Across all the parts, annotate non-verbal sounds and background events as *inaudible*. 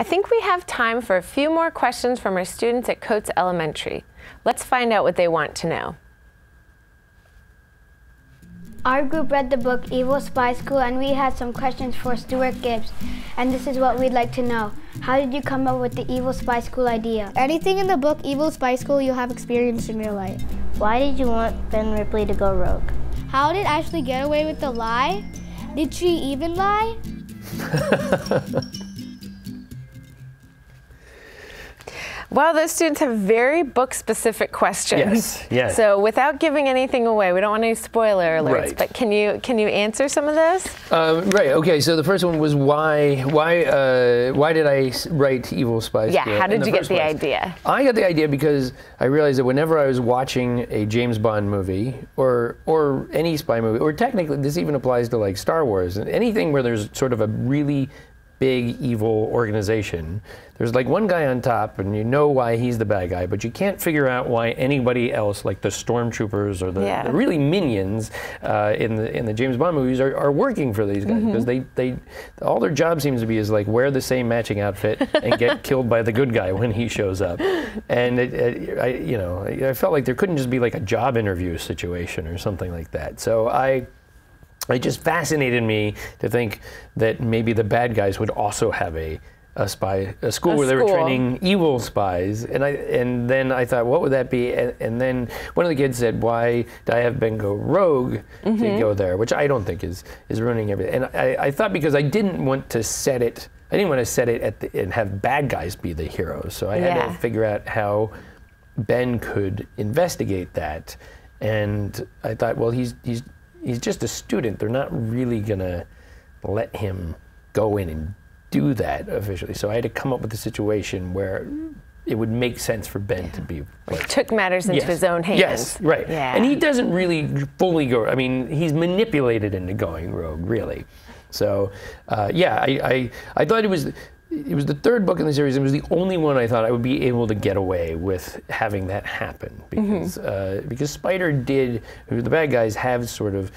I think we have time for a few more questions from our students at Coates Elementary. Let's find out what they want to know. Our group read the book Evil Spy School and we had some questions for Stuart Gibbs. And this is what we'd like to know. How did you come up with the Evil Spy School idea? Anything in the book Evil Spy School you have experienced in real life. Why did you want Ben Ripley to go rogue? How did Ashley get away with the lie? Did she even lie? *laughs* Well, those students have very book-specific questions. Yes, yes. So without giving anything away, we don't want any spoiler alerts. Right. But can you can you answer some of those? Um, right. Okay. So the first one was why why uh, why did I write Evil Spy Yeah, how did you get the place? idea? I got the idea because I realized that whenever I was watching a James Bond movie or or any spy movie, or technically this even applies to like Star Wars, and anything where there's sort of a really big evil organization. There's like one guy on top, and you know why he's the bad guy, but you can't figure out why anybody else, like the stormtroopers or the, Yeah. the really minions uh, in the in the James Bond movies, are, are working for these guys because they they all their job seems to be is like wear the same matching outfit and get *laughs* killed by the good guy when he shows up. And it, it, I you know I felt like there couldn't just be like a job interview situation or something like that. So I it just fascinated me to think that maybe the bad guys would also have a a spy a school A where they were training evil spies. And I and then I thought what would that be? And, and then one of the kids said why did I have Ben go rogue to mm-hmm. go there? Which I don't think is is ruining everything. And I, I thought because I didn't want to set it I didn't want to set it at the, and have bad guys be the heroes so I had to figure out how Ben could investigate that, and I thought, well, he's he's he's just a student. They're not really gonna let him go in and do that officially. So I had to come up with a situation where it would make sense for Ben to be. Like, Took matters into Yes. his own hands. Yes, right. Yeah. And he doesn't really fully go. I mean, he's manipulated into going rogue, really. So, uh, yeah, I, I, I thought it was. It was the third book in the series. And it was the only one I thought I would be able to get away with having that happen because uh, because SPYDER did the bad guys have sort of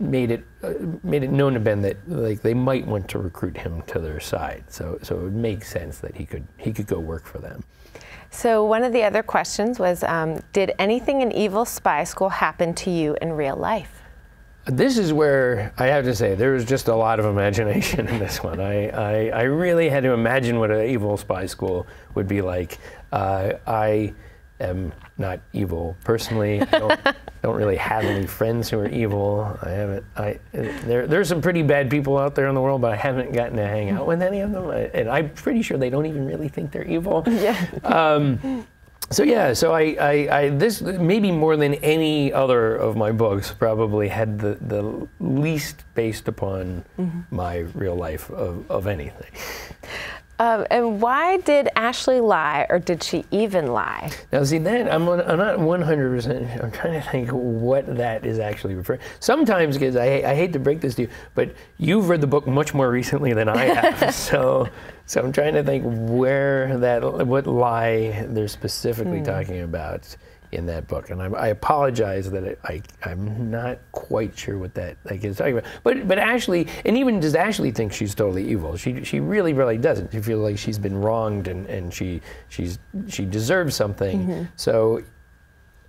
made it uh, made it known to Ben that like they might want to recruit him to their side. So so it would make sense that he could he could go work for them. So one of the other questions was, um, did anything in Evil Spy School happen to you in real life? This is where I have to say there was just a lot of imagination in this one. I, I, I really had to imagine what an evil spy school would be like. Uh, I am not evil personally. I don't, *laughs* don't really have any friends who are evil. I haven't. I there there's some pretty bad people out there in the world, but I haven't gotten to hang out with any of them. I- And I'm pretty sure they don't even really think they're evil. *laughs* Yeah. Um, so yeah, so I, I, I this maybe more than any other of my books probably had the, the least based upon my real life of, of anything. Um, and why did Ashley lie, or did she even lie? Now see that I'm, I'm not 100. percent I'm trying to think what that is actually referring. Sometimes, kids, I, I hate to break this to you, but you've read the book much more recently than I have. *laughs* so so I'm trying to think where that what lie they're specifically hmm. talking about in that book, and I, I apologize that it, I I'm not quite sure what that like is talking about. But but Ashley, and even does Ashley think she's totally evil? She she really really doesn't. She feels like she's been wronged and and she she's she deserves something. So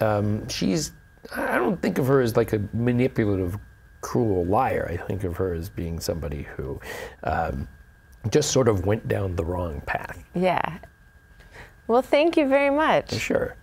um, she's I don't think of her as like a manipulative, cruel liar. I think of her as being somebody who um, just sort of went down the wrong path. Yeah. Well, thank you very much. Sure.